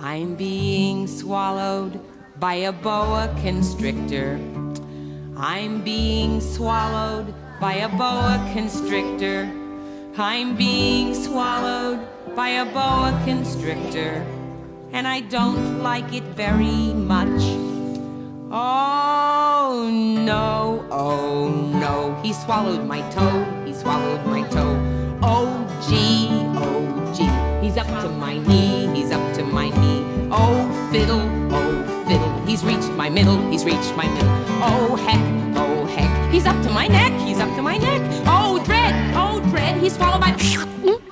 I'm being swallowed by a boa constrictor. I'm being swallowed by a boa constrictor. I'm being swallowed by a boa constrictor. And I don't like it very much. Oh no, oh no. He swallowed my toe, he swallowed my toe. Oh gee, oh gee. He's up to my knee, fiddle, oh fiddle. He's reached my middle, he's reached my middle. Oh heck, oh heck. He's up to my neck, he's up to my neck. Oh dread, oh dread. He's swallowed by.